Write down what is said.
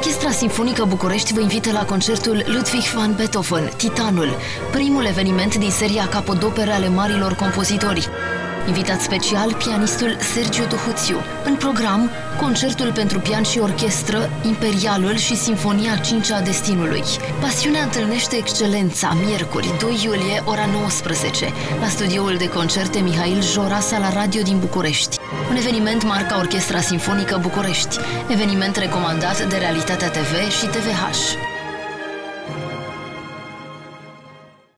Orchestra Sinfonică București vă invită la concertul Ludwig van Beethoven, Titanul, primul eveniment din seria capodopere ale marilor compozitori. Invitat special, pianistul Sergiu Duhuțiu. În program, concertul pentru pian și orchestră, Imperialul și Sinfonia 5 a Destinului. Pasiunea întâlnește excelența, miercuri, 2 iulie, ora 19, la studioul de concerte Mihail Jora, la radio din București. Un eveniment marca Orchestra Sinfonică București, eveniment recomandat de Realitatea TV și TVH.